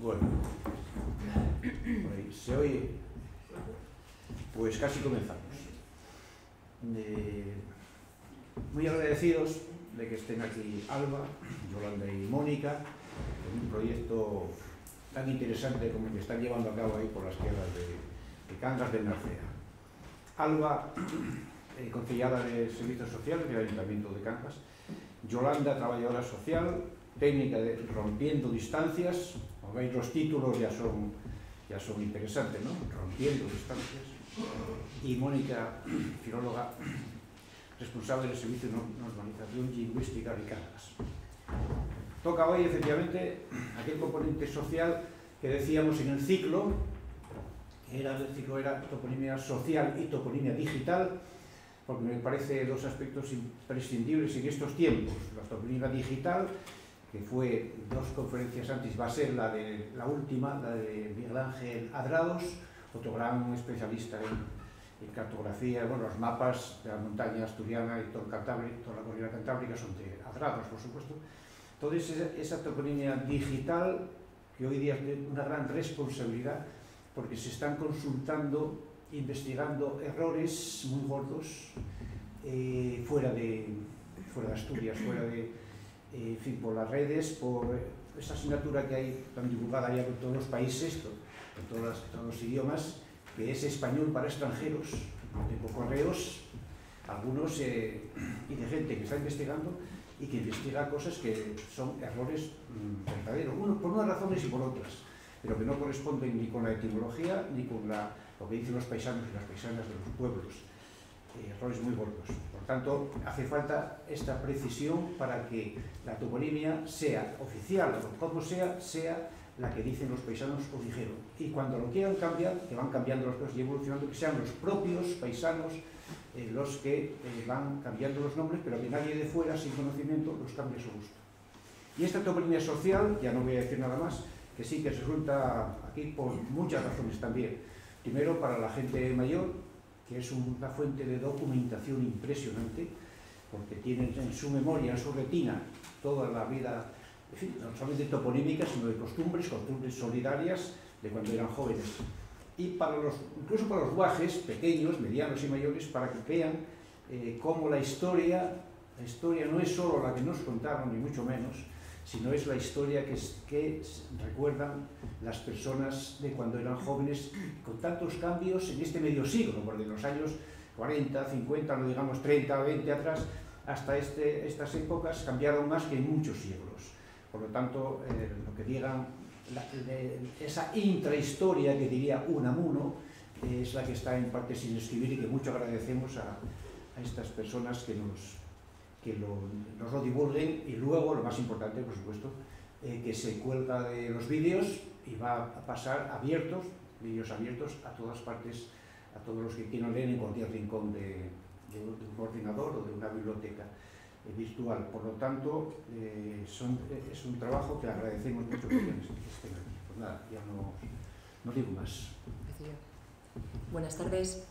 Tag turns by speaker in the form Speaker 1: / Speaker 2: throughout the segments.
Speaker 1: Bueno, ahí se oye. Pues casi comenzamos. Muy agradecidos de que estén aquí Alba, Yolanda y Mónica, en un proyecto tan interesante como el que están llevando a cabo ahí por las tierras de, de Cangas de Narcea. Alba, eh, de Servicios Sociales del Ayuntamiento de Cangas, Yolanda, trabajadora social, técnica de rompiendo distancias, como veis los títulos ya son, ya son interesantes, ¿no? Rompiendo distancias. Y Mónica, filóloga, responsable del Servicio de Normalización Lingüística de Cangas. Toca hoy, efectivamente, aquel componente social que decíamos en el ciclo, que era, el ciclo era toponimia social y toponimia digital, porque me parece dos aspectos imprescindibles en estos tiempos. La toponimia digital, que fue dos conferencias antes, va a ser la, de, la última, la de Miguel Ángel Adrados, otro gran especialista en, en cartografía, bueno, los mapas de la montaña asturiana y todo Cantábrico, toda la cordillera cantábrica son de Adrados, por supuesto. Entonces, esa, esa toponimia digital, que hoy día es una gran responsabilidad, porque se están consultando, investigando errores muy gordos eh, fuera, de, fuera de Asturias, fuera de, en fin, por las redes, por esa asignatura que hay tan divulgada ya por todos los países, en todos, los idiomas, que es español para extranjeros. Tengo correos, algunos, eh, y de gente que está investigando y que investiga cosas que son errores mmm, verdaderos, uno, por unas razones y por otras, pero que no corresponden ni con la etimología ni con la, lo que dicen los paisanos y las paisanas de los pueblos. Eh, errores muy gordos. Por tanto, hace falta esta precisión para que la toponimia sea oficial o como sea, sea la que dicen los paisanos o dijeron. Y cuando lo quieran cambiar, que van cambiando las cosas y evolucionando, que sean los propios paisanos eh, los que eh, van cambiando los nombres, pero que nadie de fuera, sin conocimiento, los cambie a su gusto. Y esta toponimia social, ya no voy a decir nada más, que sí que resulta aquí por muchas razones también. Primero, para la gente mayor, que es una fuente de documentación impresionante, porque tienen en su memoria, en su retina, toda la vida, en fin, no solamente toponímica, sino de costumbres, costumbres solidarias de cuando eran jóvenes. Y para los, incluso para los guajes pequeños, medianos y mayores, para que vean eh, cómo la historia, la historia no es solo la que nos contaron, ni mucho menos, sino es la historia que, recuerdan las personas de cuando eran jóvenes, con tantos cambios en este medio siglo, porque de los años 40, 50, no digamos 30, 20 atrás, hasta este, estas épocas cambiaron más que en muchos siglos. Por lo tanto, eh, lo que digan esa intrahistoria que diría Unamuno eh, es la que está en parte sin escribir y que mucho agradecemos a estas personas que nos, que lo, nos lo divulguen y luego, lo más importante, por supuesto, eh, que se cuelga de los vídeos y va a pasar abiertos, vídeos abiertos a todas partes, a todos los que quieran leer en cualquier rincón de, de, de un ordenador o de una biblioteca eh, virtual. Por lo tanto, eh, son, eh, es un trabajo que agradecemos mucho que estén aquí. Pues nada, ya no, no digo más.
Speaker 2: Buenas tardes.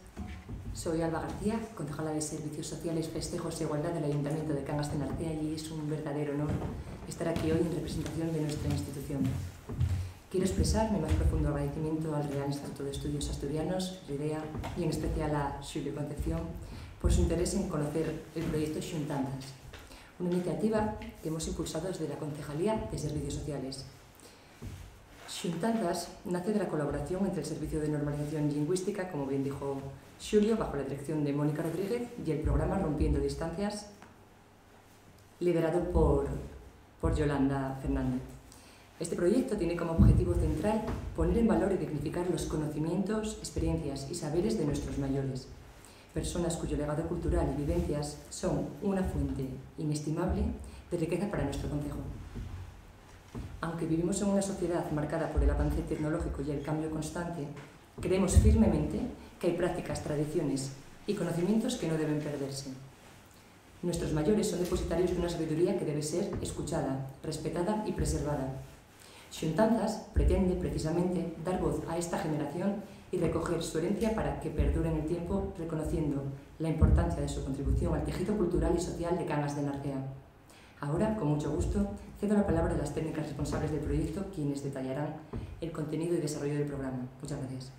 Speaker 2: Soy Alba García, concejala de Servicios Sociales, Festejos e Igualdad del Ayuntamiento de Cangas de Narcea y es un verdadero honor estar aquí hoy en representación de nuestra institución. Quiero expresar mi más profundo agradecimiento al Real Instituto de Estudios Asturianos, RIDEA, y en especial a Xulio Concepción, por su interés en conocer el proyecto Xuntandas, una iniciativa que hemos impulsado desde la Concejalía de Servicios Sociales. Xuntandas nace de la colaboración entre el Servicio de Normalización Lingüística, como bien dijo Xulio, bajo la dirección de Mónica Rodríguez, y el programa Rompiendo Distancias, liderado por, por Yolanda Fernández. Este proyecto tiene como objetivo central poner en valor y dignificar los conocimientos, experiencias y saberes de nuestros mayores, personas cuyo legado cultural y vivencias son una fuente inestimable de riqueza para nuestro Consejo. Aunque vivimos en una sociedad marcada por el avance tecnológico y el cambio constante, creemos firmemente que hay prácticas, tradiciones y conocimientos que no deben perderse. Nuestros mayores son depositarios de una sabiduría que debe ser escuchada, respetada y preservada. Xuntanzas pretende precisamente dar voz a esta generación y recoger su herencia para que perdure en el tiempo, reconociendo la importancia de su contribución al tejido cultural y social de Cangas de Narcea. Ahora, con mucho gusto, cedo la palabra a las técnicas responsables del proyecto, quienes detallarán el contenido y desarrollo del programa. Muchas gracias.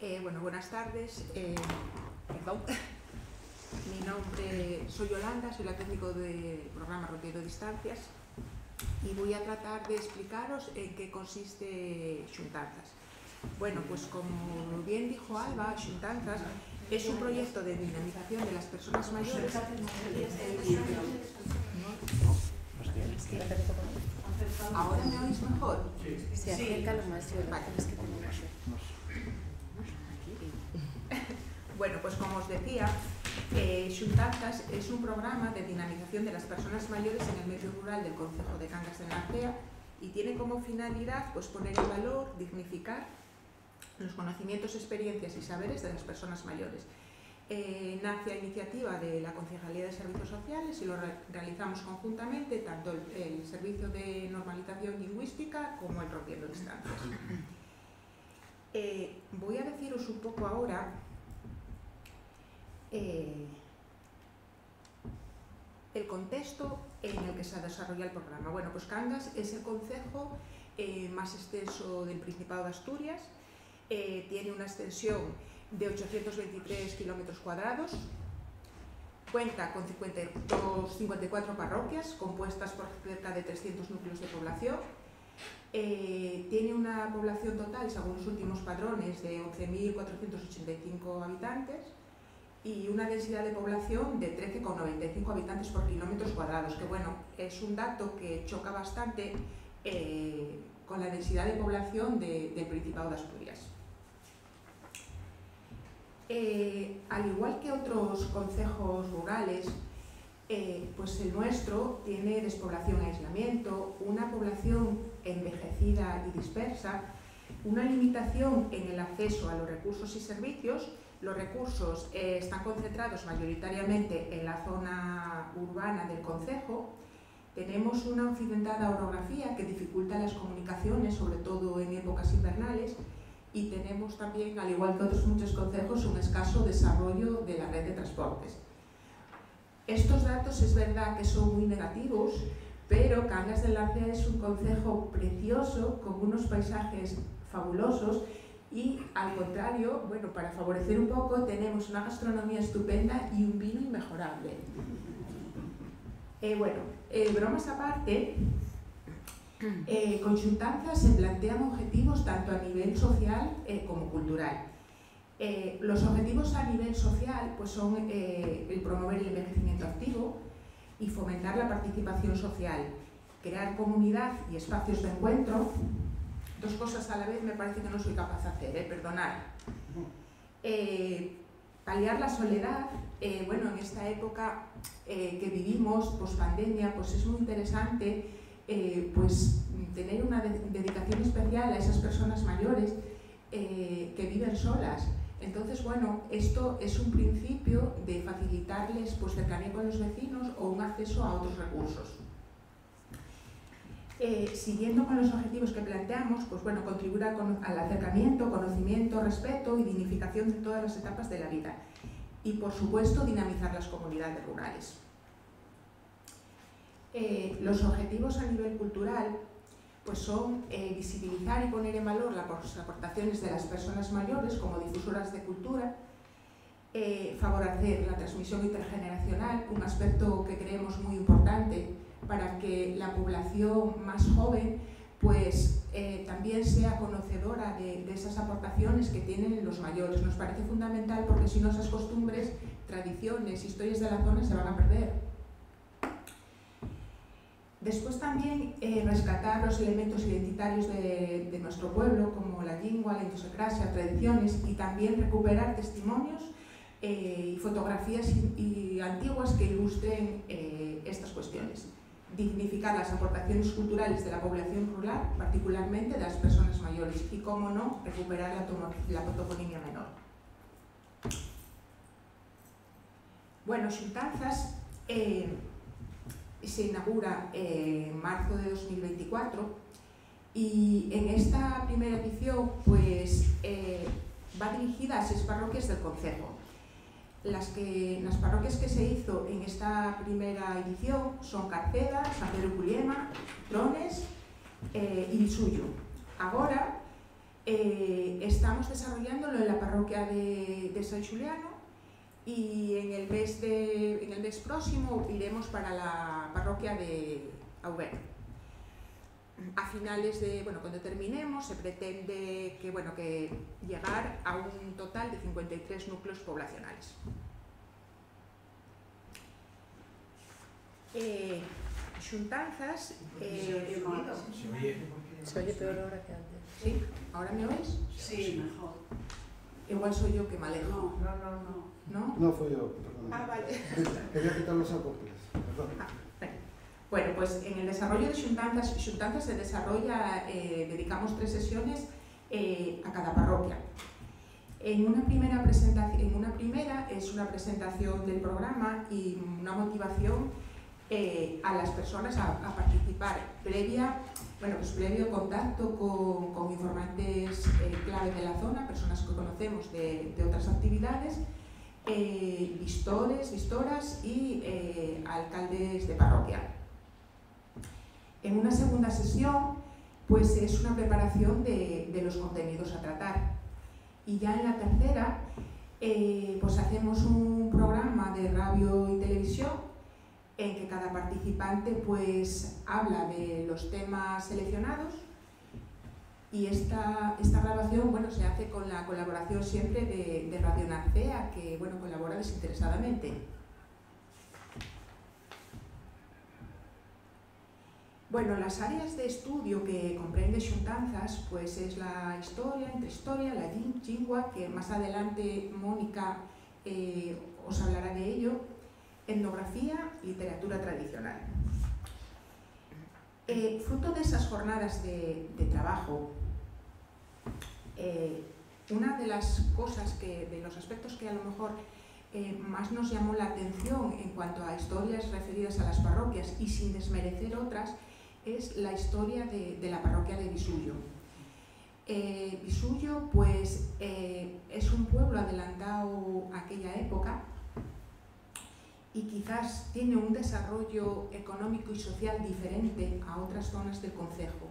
Speaker 3: Eh, bueno, buenas tardes. Eh, perdón. Mi nombre, soy Yolanda, soy la técnico del programa Rompiendo Distancias y voy a tratar de explicaros en qué consiste Xuntanzas. Bueno, pues como bien dijo Alba, Xuntanzas es un proyecto de dinamización de las personas mayores. ¿Ahora me oís mejor?
Speaker 4: Se acerca lo más
Speaker 3: Vale. Bueno, pues como os decía, eh, es un programa de dinamización de las personas mayores en el medio rural del Concejo de Cangas de Narcea y tiene como finalidad pues, poner en valor, dignificar los conocimientos, experiencias y saberes de las personas mayores. Eh, nace a iniciativa de la Concejalía de Servicios Sociales y lo re- realizamos conjuntamente tanto el, el Servicio de Normalización Lingüística como el Rompiendo Distancias. Eh, voy a deciros un poco ahora eh, el contexto en el que se desarrolla el programa. Bueno, pues Cangas es el concejo eh, más extenso del Principado de Asturias, eh, tiene una extensión de 823 kilómetros cuadrados, cuenta con 52 54 parroquias compuestas por cerca de 300 núcleos de población, tiene una población total, según los últimos padrones, de 11.485 habitantes y una densidad de población de 13,95 habitantes por kilómetros cuadrados, que bueno, es un dato que choca bastante eh, con la densidad de población de- del Principado de Asturias. Eh, al igual que otros concejos rurales, eh, pues el nuestro tiene despoblación aislamiento, una población envejecida y dispersa, una limitación en el acceso a los recursos y servicios. Los recursos eh, están concentrados mayoritariamente en la zona urbana del concejo. Tenemos una accidentada orografía que dificulta las comunicaciones, sobre todo en épocas invernales, y tenemos también, al igual que otros muchos concejos, un escaso desarrollo de la red de transportes. Estos datos es verdad que son muy negativos, pero Cangas de Larcea es un concejo precioso, con unos paisajes fabulosos y al contrario, bueno, para favorecer un poco, tenemos una gastronomía estupenda y un vino inmejorable. Eh, bueno, eh, bromas aparte, eh, con Xuntanza se plantean objetivos tanto a nivel social eh, como cultural. Los objetivos a nivel social pues son el promover el envejecimiento activo y fomentar la participación social, crear comunidad y espacios de encuentro. Dos cosas a la vez me parece que no soy capaz de hacer, eh, perdonad. Eh, paliar la soledad, eh, bueno, en esta época eh, que vivimos, post pandemia, pues es muy interesante pues tener una de- dedicación especial a esas personas mayores que viven solas. Entonces, bueno, esto es un principio de facilitarles pues, cercanía con los vecinos o un acceso a otros recursos. Eh, siguiendo con los objetivos que planteamos, pues bueno, contribuir al, acercamiento, conocimiento, respeto y dignificación de todas las etapas de la vida. Y por supuesto, dinamizar las comunidades rurales. Eh, los objetivos a nivel cultural pues son eh, visibilizar y poner en valor las aportaciones de las personas mayores como difusoras de cultura, eh, favorecer la transmisión intergeneracional, un aspecto que creemos muy importante para que la población más joven pues eh, también sea conocedora de, esas aportaciones que tienen los mayores. Nos parece fundamental porque si no esas costumbres, tradiciones, historias de la zona se van a perder. Después también eh, rescatar los elementos identitarios de, nuestro pueblo, como la lengua, la idiosincrasia, tradiciones, y también recuperar testimonios eh, y fotografías antiguas que ilustren eh, estas cuestiones. Dignificar las aportaciones culturales de la población rural, particularmente de las personas mayores, y, como no, recuperar la, tomo- la toponimia menor. Bueno, Xuntanzas eh, se inaugura eh, en marzo de 2024 y en esta primera edición pues eh, va dirigida a seis parroquias del Concejo. Las, que, las parroquias que se hizo en esta primera edición son Carceda, San Pedro Culiema, Trones eh, y Visuyo. Ahora eh, estamos desarrollándolo en la parroquia de, de San Juliano y en el, mes de, en el mes próximo iremos para la parroquia de Aubert a finales de, bueno, cuando terminemos, se pretende que, bueno, que llegar a un total de 53 núcleos poblacionales. Eh, xuntanzas... Eh,
Speaker 2: se oye peor ahora que antes.
Speaker 3: ¿Sí? ¿Ahora me oís?
Speaker 5: Sí, mejor.
Speaker 3: Igual soy yo que me alejo.
Speaker 5: No, no, no, no.
Speaker 3: ¿No?
Speaker 6: Fui yo, perdón.
Speaker 3: Ah, vale.
Speaker 6: Quería quitar los acoples, perdón.
Speaker 3: Ah, bueno. Pues en el desarrollo de Xuntanzas, Xuntanzas se desarrolla, eh, dedicamos tres sesiones eh, a cada parroquia. En una, primera presentación, en una primera es una presentación del programa y una motivación eh, a las personas a, participar previa, bueno, pues previo contacto con, informantes clave de la zona, personas que conocemos de, de otras actividades, vistores, vistoras y alcaldes de parroquia. En una segunda sesión, pues es una preparación de, los contenidos a tratar. Y ya en la tercera, eh, pues hacemos un programa de radio y televisión en que cada participante pues habla de los temas seleccionados y esta, esta grabación bueno, se hace con la colaboración siempre de, de Radio Narcea, que bueno, colabora desinteresadamente. Bueno, las áreas de estudio que comprende Xuntanzas pues es la historia, entre historia, la lingua, que más adelante Mónica eh, os hablará de ello, etnografía, literatura tradicional. Eh, fruto de esas jornadas de, trabajo, eh, una de las cosas que, de los aspectos que a lo mejor más nos llamó la atención en cuanto a historias referidas a las parroquias y sin desmerecer otras, es la historia de, de la parroquia de Visuyo. Eh, Visuyo pues, eh, es un pueblo adelantado a aquella época y quizás tiene un desarrollo económico y social diferente a otras zonas del concejo.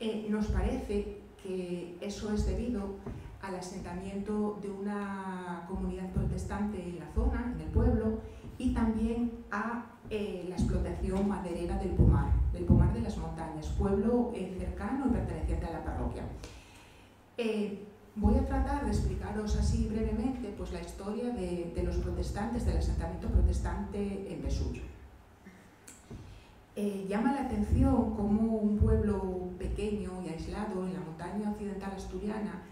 Speaker 3: Eh, nos parece que eso es debido al asentamiento de una comunidad protestante en la zona, en el pueblo, y también a eh, la explotación maderera del Pomar, del Pomar de las Montañas, pueblo eh, cercano y perteneciente a la parroquia. Eh, voy a tratar de explicaros así brevemente pues, la historia de, de los protestantes, del asentamiento protestante en Vesuyo. Eh, llama la atención cómo un pueblo pequeño y aislado en la montaña occidental asturiana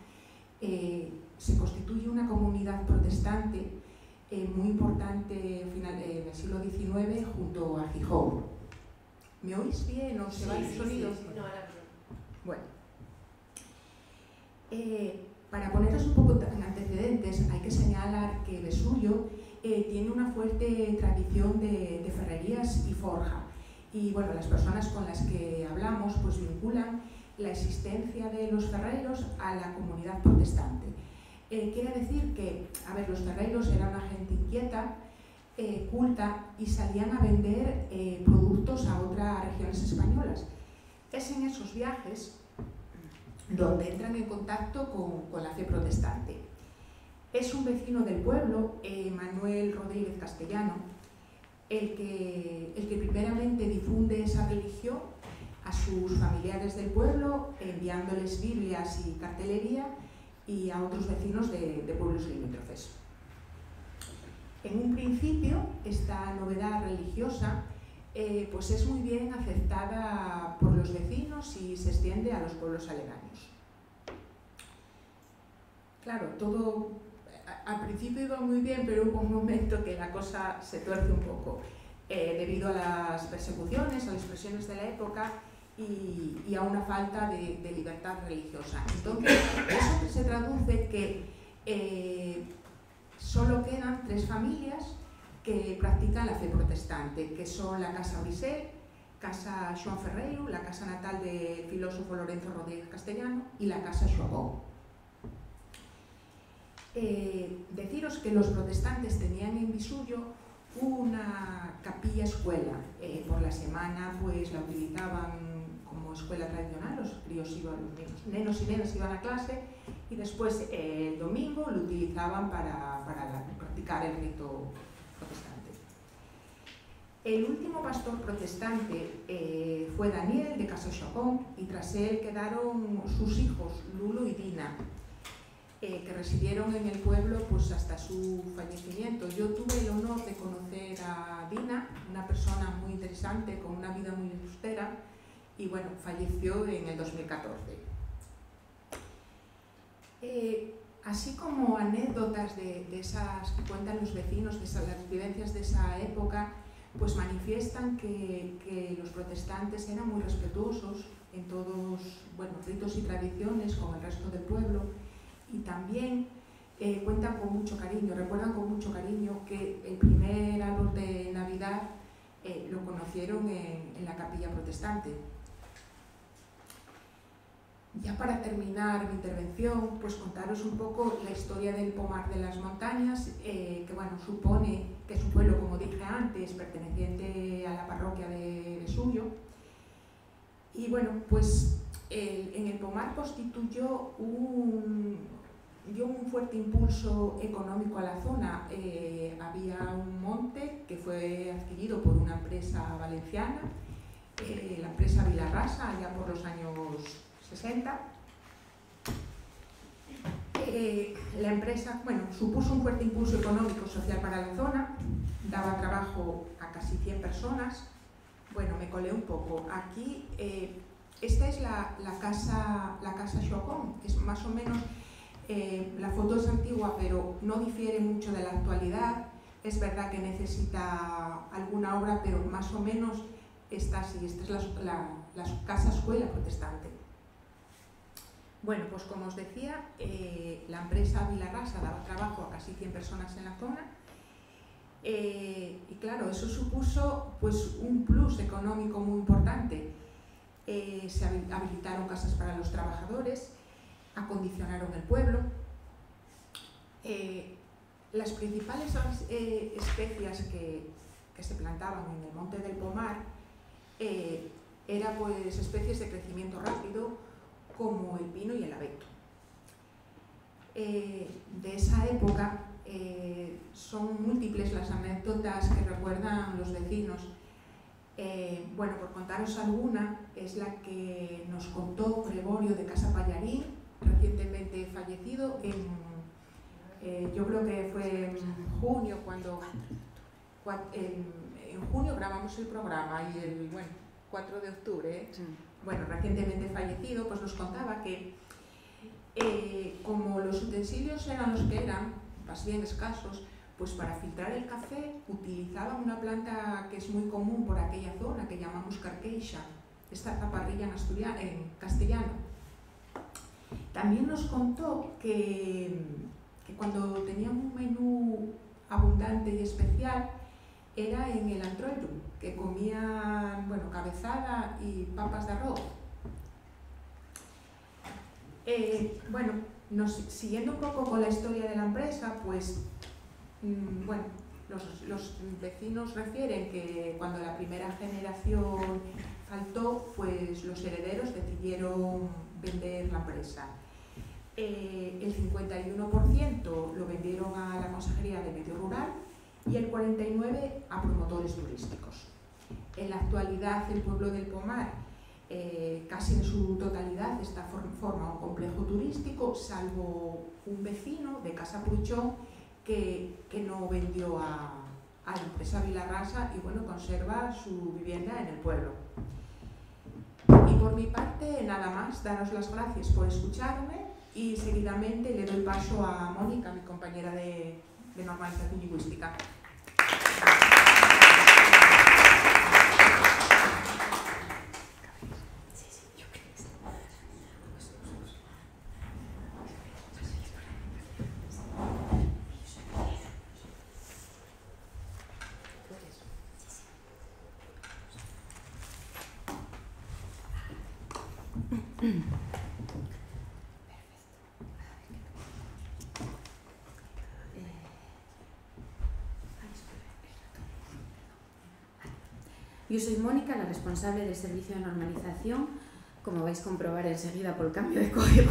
Speaker 3: eh, se constituye una comunidad protestante eh, muy importante final, eh, en el siglo XIX junto a Gijón. ¿Me oís bien o se va el sonido?
Speaker 4: Sí, sí. No, ahora
Speaker 3: Bueno. Eh, para poneros un poco en antecedentes, hay que señalar que Vesuyo eh, tiene una fuerte tradición de, de ferrerías y forja. Y bueno, las personas con las que hablamos pues vinculan la existencia de los ferreros a la comunidad protestante. Eh, quiere decir que, a ver, los ferreros eran una gente inquieta, eh, culta y salían a vender eh, productos a otras regiones españolas. Es en esos viajes donde entran en contacto con, con la fe protestante. Es un vecino del pueblo, eh, Manuel Rodríguez Castellano, el que, el que primeramente difunde esa religión a sus familiares del pueblo, enviándoles Biblias y cartelería y a otros vecinos de, pueblos limítrofes. En un principio, esta novedad religiosa eh, pues es muy bien aceptada por los vecinos y se extiende a los pueblos aledaños. Claro, todo al principio iba muy bien, pero hubo un momento que la cosa se tuerce un poco, eh, debido a las persecuciones, a las presiones de la época y, y a una falta de, de libertad religiosa. Entonces, eso se traduce que eh, solo quedan tres familias que practican la fe protestante, que son la Casa Brisel, Casa Joan Ferreiro, la casa natal del filósofo Lorenzo Rodríguez Castellano y la Casa Xoabó. Eh, deciros que los protestantes tenían en Visullo una capilla escuela. Eh, por la semana pues la utilizaban como escuela tradicional, los críos iban, los nenos y nenas iban a clase y después eh, el domingo lo utilizaban para, para practicar el rito protestante. El último pastor protestante eh, fue Daniel de Chacón y tras él quedaron sus hijos Lulo y Dina, eh, que residieron en el pueblo pues hasta su fallecimiento. Yo tuve el honor de conocer a Dina, una persona muy interesante, con una vida muy austera, y bueno, falleció en el 2014. Eh, así como anécdotas de, esas que cuentan los vecinos, de esas, las vivencias de esa época, pues manifiestan que, que, los protestantes eran muy respetuosos en todos, bueno, ritos y tradiciones con el resto del pueblo y también eh, cuentan con mucho cariño, recuerdan con mucho cariño que el primer árbol de Navidad eh, lo conocieron en, en la capilla protestante. Ya para terminar mi intervención, pues contaros un poco la historia del Pomar de las Montañas, eh, que bueno, supone que es un pueblo, como dije antes, perteneciente a la parroquia de Vesuyo. Y bueno, pues en el Pomar constituyó un, dio un fuerte impulso económico a la zona. Eh, había un monte que fue adquirido por una empresa valenciana, eh, la empresa Vilarrasa, allá por los años 60. Eh, la empresa, bueno, supuso un fuerte impulso económico social para la zona, daba trabajo a casi 100 personas. Bueno, me colé un poco. Aquí, eh, esta es la, casa, la casa Chocón, es más o menos, eh, la foto es antigua, pero no difiere mucho de la actualidad. Es verdad que necesita alguna obra, pero más o menos está así. Esta es la, la casa escuela protestante. Bueno, pues como os decía, eh, la empresa Vilarrasa daba trabajo a casi 100 personas en la zona eh, y claro, eso supuso pues, un plus económico muy importante. Eh, se habilitaron casas para los trabajadores, acondicionaron el pueblo. Las principales especias que, que, se plantaban en el monte del Pomar eran pues, especies de crecimiento rápido, como el pino y el abeto. Eh, de esa época eh, son múltiples las anécdotas que recuerdan los vecinos. Eh, bueno, por contaros alguna, es la que nos contó Gregorio de Casa Pallarín, recientemente fallecido, yo creo que fue en junio cuando, en, en, junio grabamos el programa y el bueno, 4 de octubre, sí bueno, recientemente fallecido, pues nos contaba que eh, como los utensilios eran los que eran, más bien escasos, pues para filtrar el café utilizaban una planta que es muy común por aquella zona, que llamamos carqueixa, esta zaparrilla en, asturiano, en castellano. También nos contó que, que cuando tenían un menú abundante y especial, era en el antroido, que comían bueno, cabezada y papas de arroz. Eh, bueno, nos, siguiendo un poco con la historia de la empresa, pues mmm, bueno, los, los, vecinos refieren que cuando la primera generación faltó, pues los herederos decidieron vender la empresa. Eh, el 51% lo vendieron a la Consejería de Medio Rural y el 49 a promotores turísticos. En la actualidad el pueblo del Pomar eh, casi en su totalidad está forma un complejo turístico, salvo un vecino de Casa Pruchón que, que no vendió a, a la empresa Vilarrasa y bueno, conserva su vivienda en el pueblo. Y por mi parte, nada más, daros las gracias por escucharme y seguidamente le doy paso a Mónica, mi compañera de, de normalización lingüística. Mm-hmm.
Speaker 4: Yo soy Mónica, la responsable del servicio de normalización, como vais a comprobar enseguida por el cambio de código.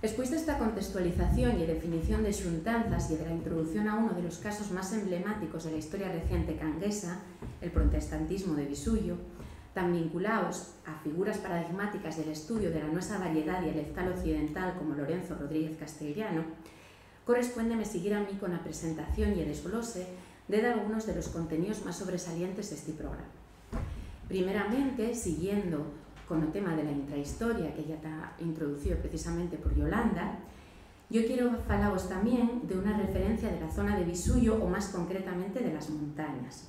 Speaker 4: Después de esta contextualización y definición de xuntanzas y de la introducción a uno de los casos más emblemáticos de la historia reciente canguesa, el protestantismo de Bisuyo, tan vinculados a figuras paradigmáticas del estudio de la nuestra variedad escalo occidental como Lorenzo Rodríguez Castellano, corresponde seguir a mí con la presentación y el desglose de algunos de los contenidos más sobresalientes de este programa. Primeramente, siguiendo con el tema de la intrahistoria que ya está introducido precisamente por Yolanda, yo quiero hablaros también de una referencia de la zona de Bisuyo o más concretamente de las montañas.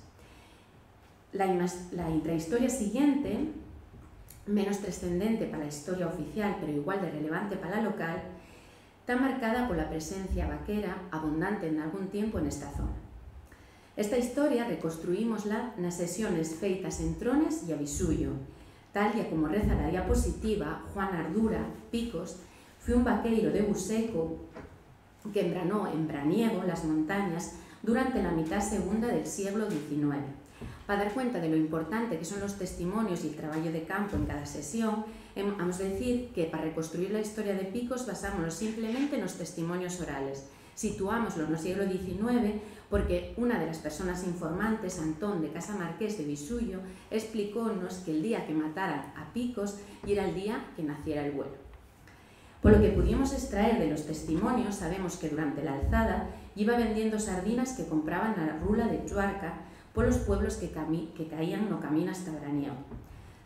Speaker 4: La, la intrahistoria siguiente, menos trascendente para la historia oficial, pero igual de relevante para la local, está marcada por la presencia vaquera abundante en algún tiempo en esta zona. Esta historia reconstruímosla nas sesiones feitas en Trones e a tal e como reza na diapositiva, Juan Ardura, Picos, foi un vaqueiro de Buseco que embranó en Braniego, las montañas, durante la mitad segunda del siglo XIX Para dar cuenta de lo importante que son los testimonios y el trabajo de campo en cada sesión, vamos a decir que para reconstruir la historia de Picos basámonos simplemente en los testimonios orales. Situámoslo en el siglo XIX porque una de las personas informantes, Antón de Casa Marqués de Bisuyo, explicónos que el día que mataran a Picos era el día que naciera el vuelo. Por lo que pudimos extraer de los testimonios, sabemos que durante la alzada iba vendiendo sardinas que compraban a la rula de Chuarca por los pueblos que, que caían no camino hasta Braniego.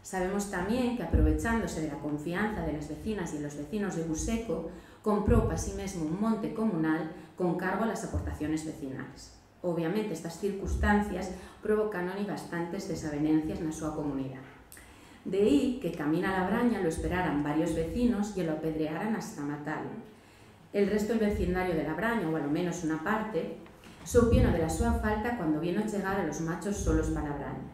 Speaker 4: Sabemos también que aprovechándose de la confianza de las vecinas y los vecinos de Buseco, compró para sí mismo un monte comunal con cargo a las aportaciones vecinales. Obviamente estas circunstancias provocaron y bastantes desavenencias en su comunidad. De ahí que camina a la braña lo esperaran varios vecinos y lo apedrearan hasta matarlo. El resto del vecindario de la braña, o al menos una parte, Soupieron de la súa falta cando vieron chegar a los machos solos para a braña.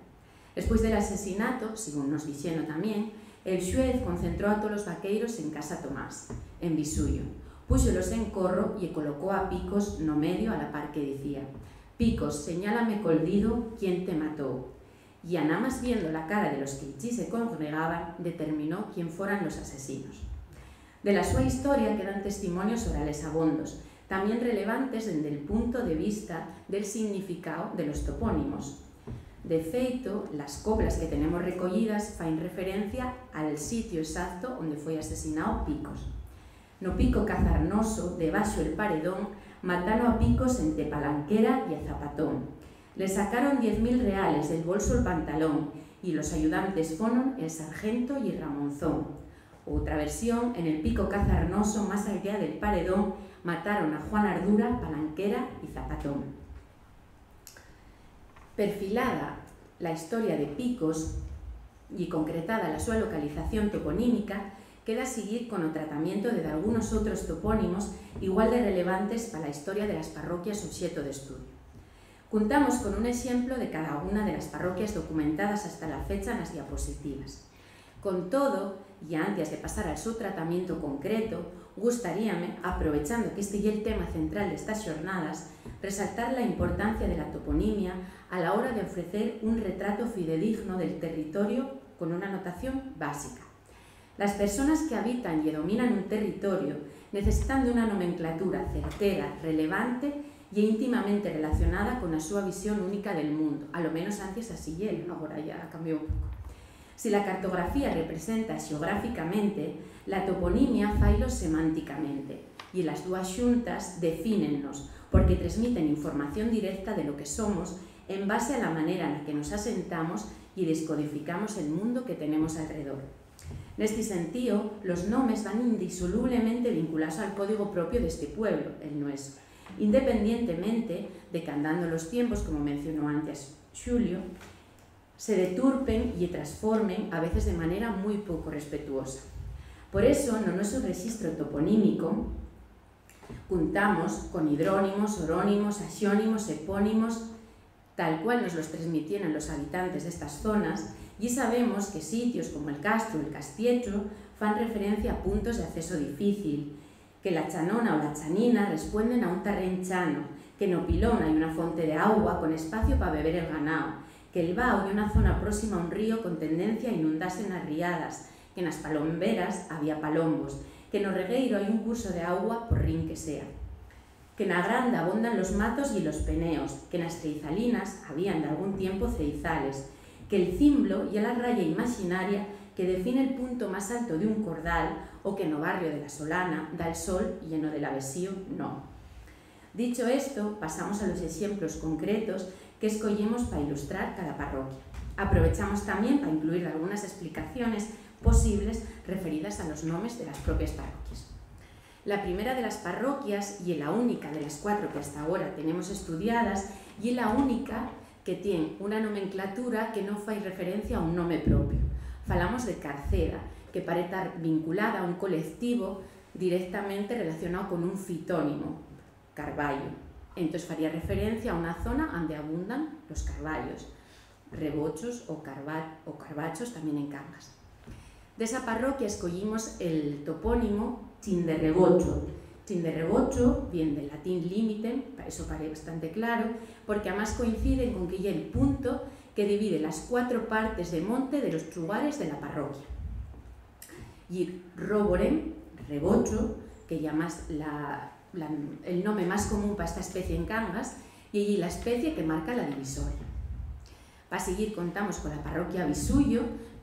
Speaker 4: Despois del asesinato, según nos dixeron tamén, el xuez concentrou a todos os vaqueiros en Casa Tomás, en Bisuyo. Púxolos en corro e colocou a Picos no medio a la par que dicía Picos, señálame coldido quién te matou. Y a nada más viendo la cara de los que allí se congregaban, determinó quién fueran los asesinos. De la súa historia quedan testimonios orales abondos, también relevantes desde el punto de vista del significado de los topónimos. De feito, las cobras que tenemos recollidas faen referencia al sitio exacto donde foi asesinado Picos. No pico cazarnoso, debaixo el paredón, mataron a Picos entre Palanquera y a Zapatón. Le sacaron 10.000 reales del bolso el pantalón y los ayudantes fueron el sargento y Ramonzón. Otra versión, en el pico cazarnoso más allá del paredón, mataron a Juan Ardura, Palanquera y Zapatón. Perfilada la historia de Picos y concretada la su localización toponímica, queda seguir con el tratamiento de algunos otros topónimos igual de relevantes para la historia de las parroquias objeto de estudio. Contamos con un ejemplo de cada una de las parroquias documentadas hasta la fecha en las diapositivas. Con todo, y antes de pasar al su tratamiento concreto, gustaríame, aprovechando que este el tema central destas xornadas, resaltar la importancia de la toponimia a la hora de ofrecer un retrato fidedigno del territorio con una notación básica. Las personas que habitan y dominan un territorio necesitan de una nomenclatura certera, relevante e íntimamente relacionada con a súa visión única del mundo. A lo menos antes así él, agora ya cambiou un pouco. Si la cartografía representa xeográficamente, la toponimia failo semánticamente e las dúas xuntas defínennos porque transmiten información directa de lo que somos en base a la manera en que nos asentamos y descodificamos el mundo que tenemos alrededor. Neste sentido, los nomes van indisolublemente vinculados al código propio de este pueblo, el nuestro, independientemente de que andando los tiempos, como mencionó antes Xulio, se deturpen y transformen a veces de manera muy poco respetuosa. Por eso, no nuestro registro toponímico, contamos con hidrónimos, orónimos, asiónimos, epónimos, tal cual nos los transmitieron los habitantes de estas zonas, y sabemos que sitios como el Castro, el Castiecho, fan referencia a puntos de acceso difícil, que la chanona o la chanina responden a un terreno chano, que no pilón hay una fuente de agua con espacio para beber el ganado, que el Bao é unha zona próxima a un río con tendencia a inundarse nas riadas, que nas palomberas había palombos, que no regueiro hai un curso de agua por rin que sea, que na granda abondan los matos e los peneos, que nas treizalinas habían de algún tiempo ceizales, que el cimblo e la raya imaginaria que define el punto máis alto de un cordal o que no barrio de la Solana da el sol e no del Avesío no. Dicho esto, pasamos a los ejemplos concretos que escogimos para ilustrar cada parroquia. Aprovechamos también para incluir algunas explicaciones posibles referidas a los nombres de las propias parroquias. La primera de las parroquias y la única de las cuatro que hasta ahora tenemos estudiadas y la única que tiene una nomenclatura que no fai referencia a un nombre propio. Falamos de Carceda, que parece estar vinculada a un colectivo directamente relacionado con un fitónimo, Carballo. Entonces faría referencia a una zona donde abundan los carballos, rebochos o, o carbachos también en Cangas. De esa parroquia escogimos el topónimo Chinderrebocho. Chinderrebocho viene del latín límite, eso parece bastante claro, porque además coincide con que ya el punto que divide las cuatro partes de monte de los lugares de la parroquia. Y Roboren, rebocho, que la, la, el nombre más común para esta especie en Cangas, y allí la especie que marca la divisoria. Para seguir contamos con la parroquia Visullo,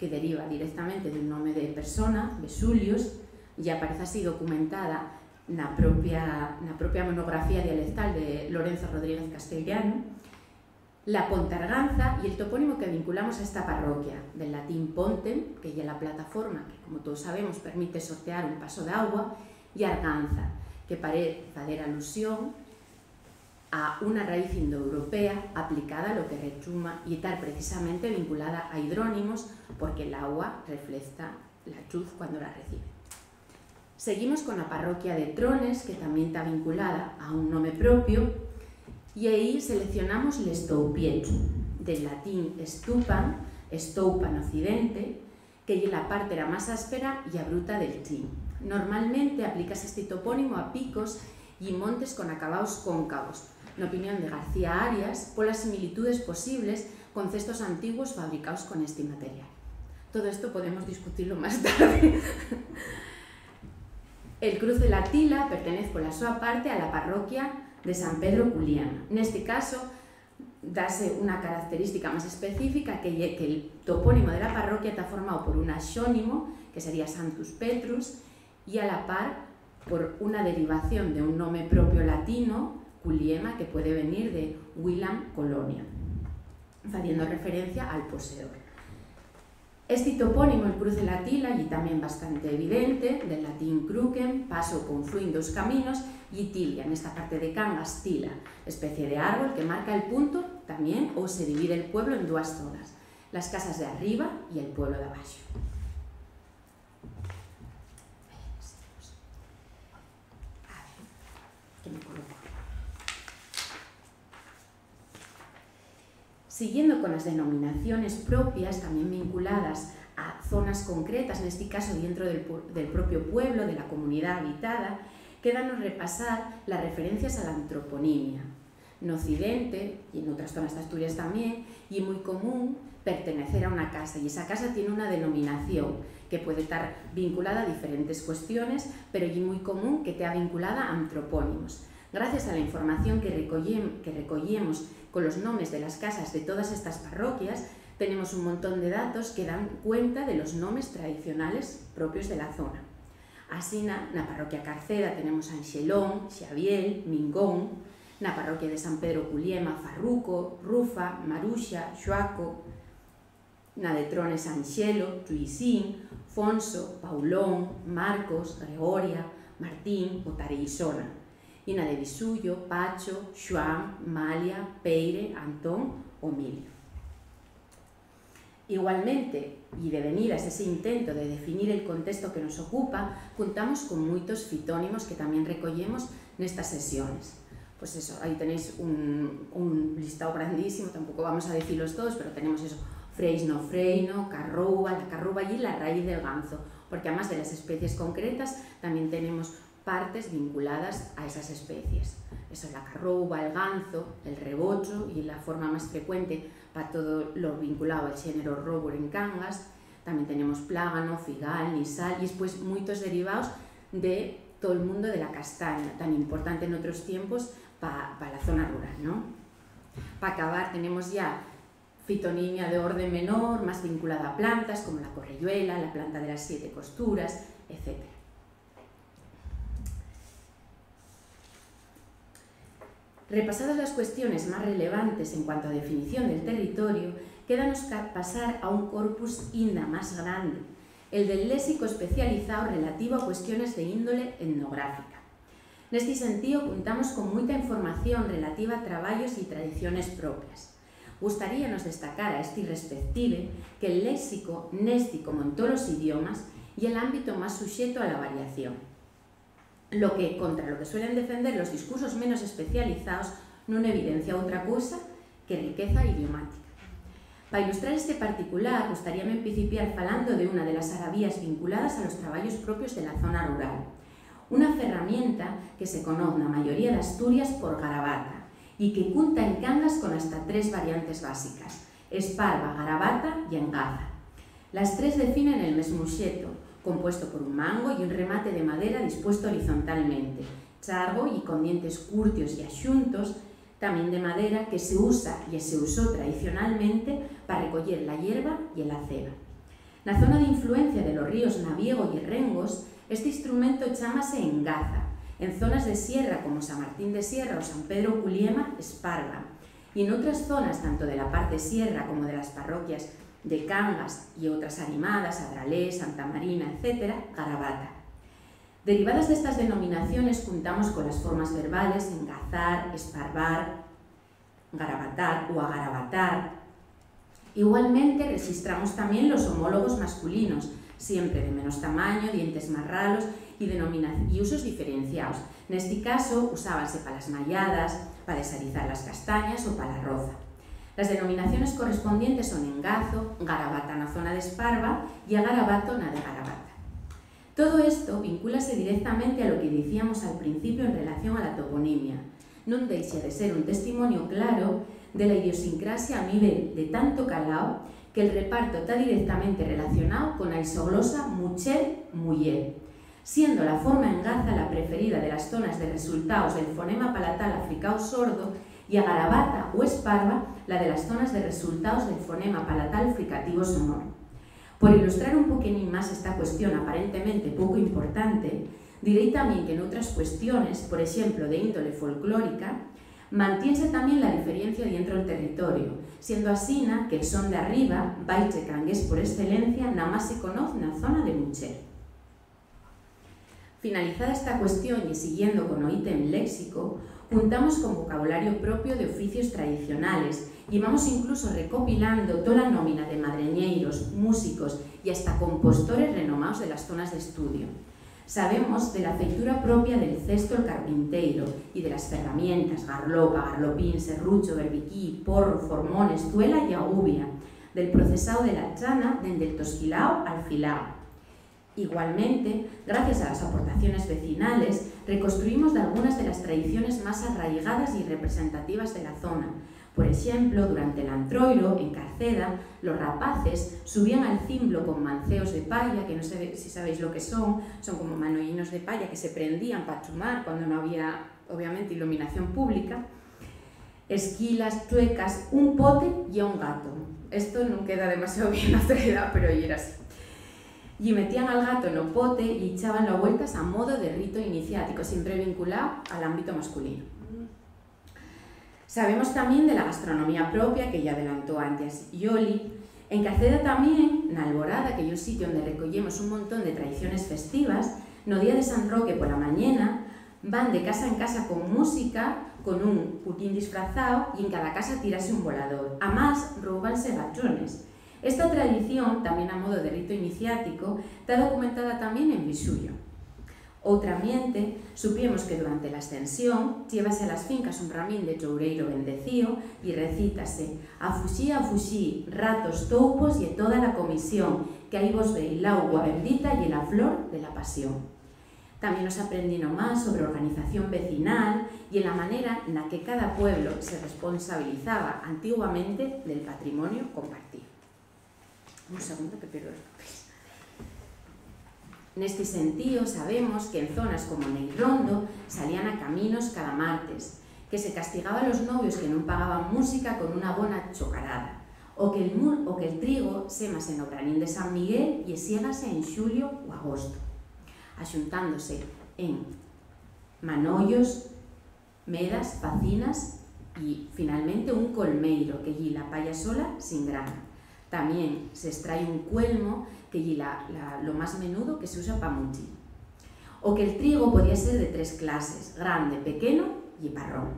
Speaker 4: deriva directamente de un nome de persona, Vesulios, e aparece así documentada na propia, propia monografía dialectal de Lorenzo Rodríguez Castellano, la Pontarganza y el topónimo que vinculamos a esta parroquia, del latín pontem, que es la plataforma que, como todos sabemos, permite sortear un paso de agua, y arganza, que parece hacer alusión a una raíz indoeuropea aplicada a lo que rechuma y tal precisamente vinculada a hidrónimos porque el agua refleja la luz cuando la recibe. Seguimos con la parroquia de Trones, que también está vinculada a un nombre propio, y ahí seleccionamos el Stoupiecho, del latín stupan, stoupan occidente, que es la parte era más áspera y abrupta del chin. Normalmente aplicas este topónimo a picos y montes con acabados cóncavos, na opinión de García Arias, polas similitudes posibles con cestos antiguos fabricados con este material. Todo esto podemos discutirlo máis tarde. El cruce la Tila pertenece pola súa parte a la parroquia de San Pedro Culiana. Neste caso, dase unha característica máis específica que, que el topónimo de la parroquia está formado por un axónimo, que sería Santus Petrus, y a la par por una derivación de un nome propio latino, Culiema, que puede venir de Willam Colonia, haciendo referencia al poseedor. Este topónimo, el cruce la tila, y también bastante evidente, del latín crucem, paso confluyen dos caminos, y tilia, en esta parte de Cangas, tila, especie de árbol que marca el punto también o se divide el pueblo en dos zonas, las casas de arriba y el pueblo de abajo. Siguiendo con las denominaciones propias, también vinculadas a zonas concretas, en este caso dentro del, propio pueblo, de la comunidad habitada, quedanos repasar las referencias a la antroponimia. En Occidente, y en otras zonas de Asturias también, y muy común pertenecer a una casa, y esa casa tiene una denominación que puede estar vinculada a diferentes cuestiones, pero es muy común que esté vinculada a antropónimos. Gracias a la información que, recollem, que recollemos con los nombres de las casas de todas estas parroquias, tenemos un montón de datos que dan cuenta de los nombres tradicionales propios de la zona. Así, na, na parroquia Carceda tenemos Anxelón, Xaviel, Mingón, na parroquia de San Pedro Culiema, Farruco, Rufa, Maruxa, Xoaco, na de Trones Anxelo, Tuisín, Fonso, Paulón, Marcos, Gregoria, Martín o Tareisona na de Pacho, Xuan, Malia, Peire, Antón o Milio. Igualmente, e de venir a ese intento de definir el contexto que nos ocupa, contamos con moitos fitónimos que tamén recollemos nestas sesiones. Pois pues eso, aí tenéis un, un listado grandísimo, tampouco vamos a decilos todos, pero tenemos eso, freino, freino, carrouba, la carrouba y la raíz del ganzo, porque además de las especies concretas también tenemos partes vinculadas a esas especies. Eso es la carrouba, el ganzo, el rebocho y la forma más frecuente para todo lo vinculado al género robur en cangas. Tamén tenemos plágano, figal, nisal e despois moitos derivados de todo o mundo de la castaña, tan importante en outros tiempos para pa la zona rural. ¿no? Para acabar tenemos ya fitonímia de orden menor, más vinculada a plantas como la correyuela, la planta de las siete costuras, etc. Repasadas las cuestiones más relevantes en cuanto a definición del territorio, quédanos pasar a un corpus inda máis grande, el del léxico especializado relativo a cuestiones de índole etnográfica. Neste sentido, contamos con moita información relativa a traballos e tradiciones propias. Gustaríanos destacar a este respective que el léxico, nesti como en todos os idiomas, y el ámbito más sujeto a la variación. Lo que, contra lo que suelen defender los discursos menos especializados, non evidencia outra cousa que riqueza idiomática. Para ilustrar este particular, gustaríame principiar falando de una de las arabías vinculadas a los trabajos propios de la zona rural. Una ferramenta que se conoce en la mayoría de Asturias por garabata y que cuenta en cangas con hasta tres variantes básicas, esparva, garabata y engaza. Las tres definen el mismo xeto, compuesto por un mango y un remate de madera dispuesto horizontalmente, chargo y con dientes curtios y axuntos, tamén de madera que se usa e se usou tradicionalmente para recoller la hierba e el aceba. Na zona de influencia de los ríos Naviego e Rengos, este instrumento chamase engaza. En zonas de sierra como San Martín de Sierra ou San Pedro Culiema, esparga. E en outras zonas, tanto de la parte sierra como de las parroquias de Cangas e outras animadas, Adralés, Santa Marina, etc., garabata. Derivadas de estas denominaciones juntamos con las formas verbales engazar, esparvar, garabatar o agarabatar. Igualmente registramos también los homólogos masculinos, siempre de menos tamaño, dientes más raros y, y usos diferenciados. En este caso usábanse para las malladas, para desarizar las castañas o para la roza. Las denominaciones correspondientes son engazo, garabata na zona de esparva y agarabato na de garabata. Todo esto vincúlase directamente a lo que decíamos al principio en relación a la toponimia. Non deixa de ser un testimonio claro de la idiosincrasia a nivel de tanto calao que el reparto está directamente relacionado con la isoglosa mucher-muller, siendo la forma en gaza la preferida de las zonas de resultados del fonema palatal africano sordo y a garabata o esparva la de las zonas de resultados del fonema palatal fricativo sonoro. Por ilustrar un poquenín más esta cuestión aparentemente poco importante, diré también que en otras cuestiones, por ejemplo de índole folclórica, mantiene también la diferencia dentro del territorio, siendo así que el son de arriba, baiche cangués por excelencia, nada más se conoce en la zona de Mucher. Finalizada esta cuestión y siguiendo con ítem léxico, juntamos con vocabulario propio de oficios tradicionales y vamos incluso recopilando toda la nómina de madreñeiros, músicos y hasta compostores renomados de las zonas de estudio. Sabemos de la feitura propia del cesto el carpinteiro y de las herramientas, garlopa, garlopín, serrucho, berbiquí, porro, formones, tuela y agubia, del procesado de la chana desde el tosquilao al filao. Igualmente, gracias a las aportaciones vecinales, reconstruimos algunas de las tradiciones más arraigadas y representativas de la zona, Por exemplo, durante el antroiro, en Carceda, los rapaces subían al cimblo con manceos de palla, que no sé si sabéis lo que son, son como manollinos de palla que se prendían para chumar cuando no había, obviamente, iluminación pública, esquilas, chuecas, un pote y un gato. Esto no queda demasiado bien na edad, pero era así. Y metían al gato en el pote y echaban las vueltas a modo de rito iniciático, siempre vinculado al ámbito masculino. Sabemos tamén de la gastronomía propia que ya adelantó antes Ioli. En Caceda tamén, na Alborada, que é o sitio onde recollemos un montón de tradiciones festivas, no día de San Roque pola mañena, van de casa en casa con música, con un putín disfrazado e en cada casa tirase un volador. A más, roubanse gachones. Esta tradición, tamén a modo de rito iniciático, está documentada tamén en Bixullo. Outramente, supimos que durante la ascensión llévase a las fincas un ramín de choureiro bendecío y recítase a fuxí, a fuxí, ratos, toupos y toda la comisión, que aí vos veis la agua bendita y la flor de la pasión. Tamén nos aprendino máis sobre organización vecinal e en la manera na que cada pueblo se responsabilizaba antiguamente del patrimonio compartido. Un segundo que pierdo os papeles. Neste sentido, sabemos que en zonas como Neirondo salían a caminos cada martes, que se castigaba a los novios que non pagaban música con unha bona chocarada, o que el, o que el trigo semase no branín de San Miguel e siégase en xulio ou agosto axuntándose en manollos, medas, facinas e finalmente un colmeiro que lle la palla sola sin grana. Tamén se extrae un cuelmo que la, la, lo máis menudo que se usa para muchi. O que el trigo podía ser de tres clases, grande, pequeno e parrón.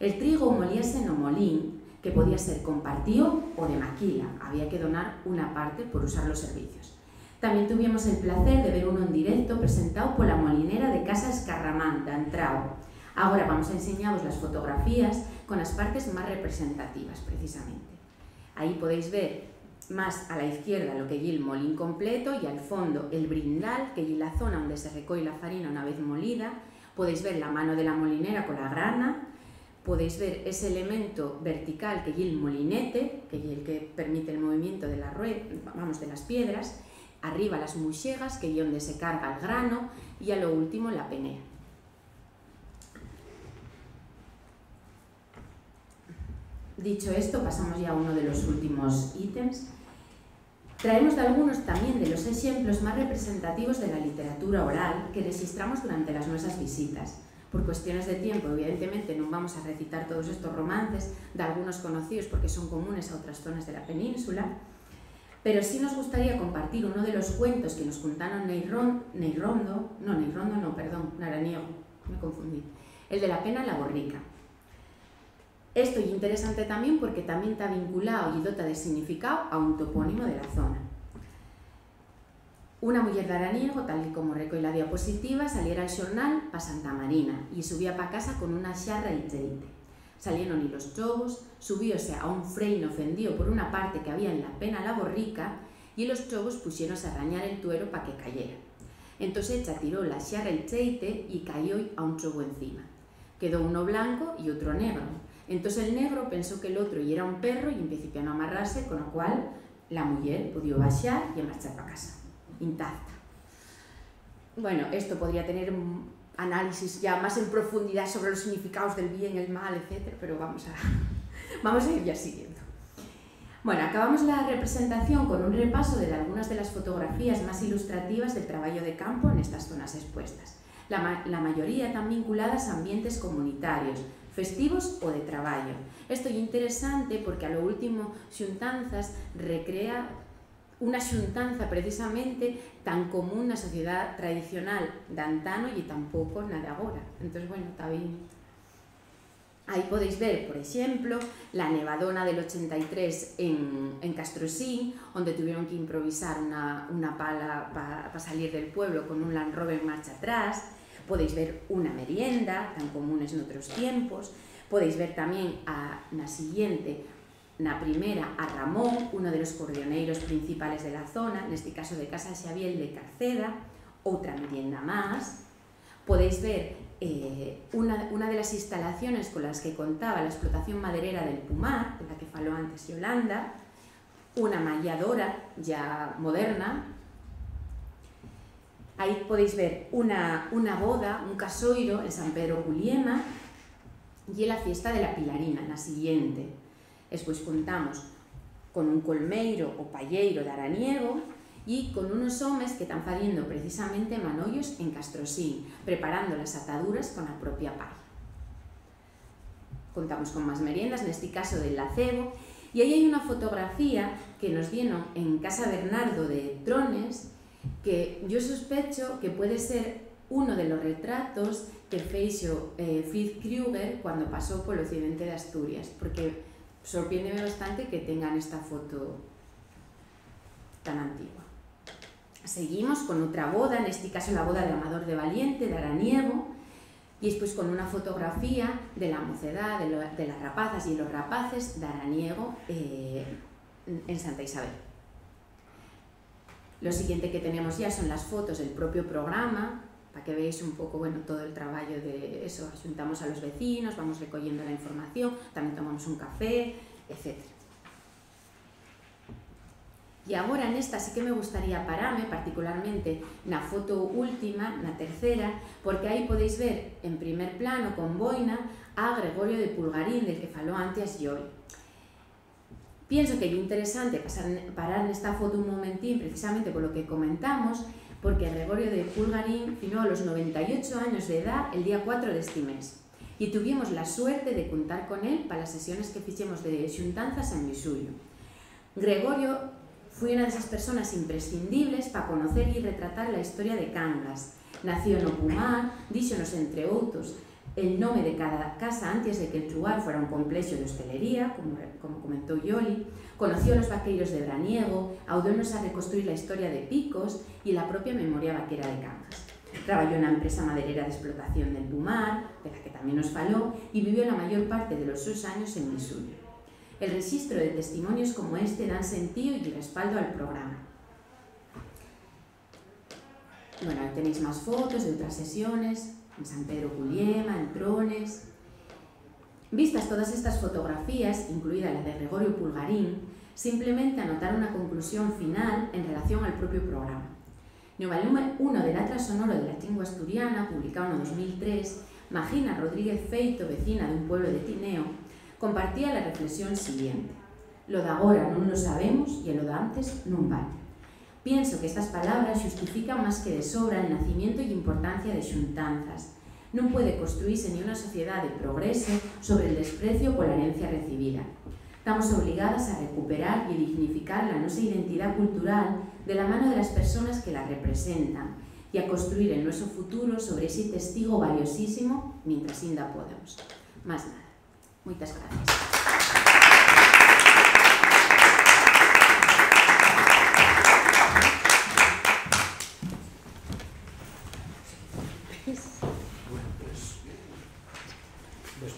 Speaker 4: El trigo molíase no molín, que podía ser compartido o de maquila, había que donar unha parte por usar los servicios. Tamén tuvimos el placer de ver uno en directo presentado pola molinera de Casa Escarramán, da Entrao. Agora vamos a enseñaros las fotografías con as partes máis representativas, precisamente. Aí podéis ver máis a la izquierda lo que lle el molín completo e al fondo el brindal, que lle la zona onde se recoi la farina una vez molida. Podéis ver la mano de la molinera con la grana, podéis ver ese elemento vertical que lle el molinete, que lle el que permite el movimiento de la vamos, de las piedras, arriba las muxegas, que es donde se carga el grano, y a lo último la penea. Dicho esto, pasamos ya a uno de los últimos ítems. Traemos de algunos también de los ejemplos más representativos de la literatura oral que registramos durante las nuestras visitas. Por cuestiones de tiempo, evidentemente, no vamos a recitar todos estos romances de algunos conocidos porque son comunes a otras zonas de la península, pero sí nos gustaría compartir uno de los cuentos que nos contaron Neiron, Neirondo, no, Neirondo no, perdón, Naraniego, me confundí, el de la pena la borrica. Esto es interesante también porque también está vinculado y dota de significado a un topónimo de la zona. Una mujer de Araniego, tal y como recoge la diapositiva, saliera al jornal para Santa Marina y subía para casa con una charra y aceite. Salieron y los chobos, subióse a un freino ofendido por una parte que había en la pena la borrica y los chobos pusieron a arañar el tuero para que cayera. Entonces ella tiró la xarra el cheite y cayó a un chobo encima. Quedó uno blanco y otro negro. Entonces el negro pensó que el otro y era un perro y empezó a amarrarse, con lo cual la mujer pudo bajar y marchar para casa, intacta. Bueno, esto podría tener análisis ya más en profundidad sobre los significados del bien, el mal, etc. Pero vamos a, vamos a ir ya siguiendo. Bueno, acabamos la representación con un repaso de algunas de las fotografías más ilustrativas del trabajo de campo en estas zonas expuestas. La mayoría están vinculadas a ambientes comunitarios, festivos o de trabajo. Esto es interesante porque a lo último Xuntanzas recrea unha xuntanza precisamente tan común na sociedade tradicional de antano e tampouco na de agora. Entón, bueno, está bien. Aí podéis ver, por exemplo, la nevadona del 83 en, en Castrosín, onde tuvieron que improvisar unha, unha pala para pa salir del pueblo con un Land Rover en marcha atrás. Podéis ver unha merienda, tan comunes noutros tiempos. Podéis ver tamén a, na siguiente Na primeira, a Ramón, uno de los cordioneiros principales de la zona, neste caso de Casa Xaviel de Carceda, outra merienda máis. Podéis ver eh, una, una de las instalaciones con las que contaba la explotación maderera del Pumar, de la que faló antes Yolanda, una malladora ya moderna. Aí podéis ver una, una boda, un casoiro en San Pedro Culiema e la fiesta de la Pilarina, na siguiente. Despois contamos con un colmeiro o palleiro de Araniego e con unos homes que están facendo precisamente manollos en Castrosín, preparando las ataduras con a propia palla. Contamos con máis meriendas, neste caso del Lacebo, e aí hai unha fotografía que nos dieron en Casa Bernardo de Trones, que yo sospecho que puede ser uno de los retratos que feixo eh, Fritz Krüger cuando pasou polo occidente de Asturias, porque sorprende bastante que tengan esta foto tan antigua. Seguimos con otra boda, en este caso la boda de Amador de Valiente, de Araniego, y después con una fotografía de la mocedad, de las rapazas y los rapaces de Araniego eh, en Santa Isabel. Lo siguiente que tenemos ya son las fotos del propio programa, para que veáis un pouco bueno, todo el traballo de eso, xuntamos a los vecinos, vamos recollendo la información, tamén tomamos un café, etc. E agora nesta sí que me gustaría pararme particularmente na foto última, na tercera, porque aí podéis ver en primer plano con boina a Gregorio de Pulgarín, del que falou antes Yoli. Pienso que é interesante pasar, parar nesta foto un momentín precisamente polo que comentamos, porque Gregorio de Pulgarín finó a los 98 años de edad el día 4 de este mes. Y tuvimos la suerte de contar con él para las sesiones que fixemos de xuntanzas en Misuyo. Gregorio foi unha desas persoas imprescindibles para conocer e retratar la historia de Cangas. Nació no Pumar, díxonos entre outros, el nome de cada casa antes de que el lugar fuera un complexo de hostelería, como, comentó Yoli, conoció a los vaqueiros de Braniego, ayudónos a reconstruir la historia de Picos y la propia memoria vaquera de Cangas. Trabajó en la empresa maderera de explotación del Pumar, de la que también nos faló, y vivió la mayor parte de los sus años en Missouri. El registro de testimonios como este dan sentido y respaldo al programa. Bueno, tenéis más fotos de otras sesiones, en San Pedro Culiema, en Trones. Vistas todas estas fotografías, incluida la de Gregorio Pulgarín, simplemente anotar una conclusión final en relación al propio programa. No volumen 1 del Atlas Sonoro de la Lengua Asturiana, publicado en 2003, Magina Rodríguez Feito, vecina de un pueblo de Tineo, compartía la reflexión siguiente. Lo de agora non lo sabemos e lo de antes non vale. Pienso que estas palabras justifican más que de sobra el nacimiento y importancia de xuntanzas. Non puede construirse ni una sociedad de progreso sobre el desprecio por la herencia recibida. Estamos obligadas a recuperar y dignificar la nosa identidad cultural de la mano de las personas que la representan y a construir el nuestro futuro sobre ese testigo valiosísimo mientras ainda podemos. Más nada. Muchas gracias.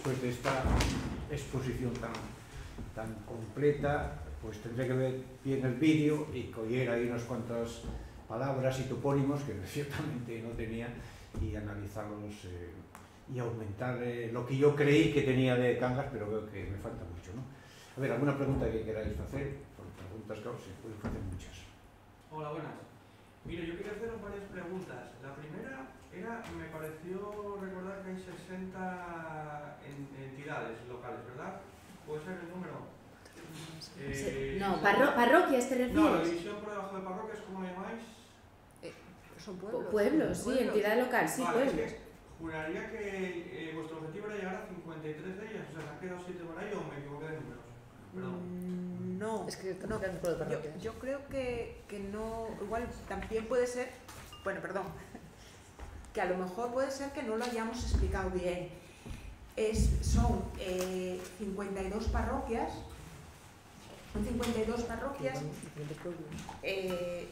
Speaker 1: después de esta exposición tan, tan completa, pues tendré que ver bien el vídeo y coger ahí unas cuantas palabras y topónimos que ciertamente no tenía y analizarlos eh, y aumentar eh, lo que yo creí que tenía de Cangas, pero veo que me falta mucho. ¿no? A ver, ¿alguna pregunta que queráis hacer? Por preguntas, claro, se pueden hacer muchas.
Speaker 5: Hola, buenas. Mire, yo quería haceros varias preguntas. La primera era, me pareció recordar que hay 60 entidades locales, ¿verdad? ¿Puede ser el número?
Speaker 4: Eh, no, parro parroquias te refieres. No,
Speaker 5: la división por debajo de parroquias, ¿cómo lo llamáis?
Speaker 2: Eh, son pueblos.
Speaker 4: Pueblos, sí, pueblos. entidad local, sí,
Speaker 5: vale,
Speaker 4: pueblos.
Speaker 5: Es que juraría que eh, vuestro objetivo era llegar a 53 de ellas, o sea, ¿se han quedado 7 por ahí o me equivoqué de números? Perdón.
Speaker 3: Mm, no,
Speaker 2: es que
Speaker 3: no. Yo, yo creo que, que no, igual también puede ser, bueno, perdón, que a lo mejor puede ser que no lo hayamos explicado bien. Es, son eh, 52 parroquias, son 52 parroquias, eh,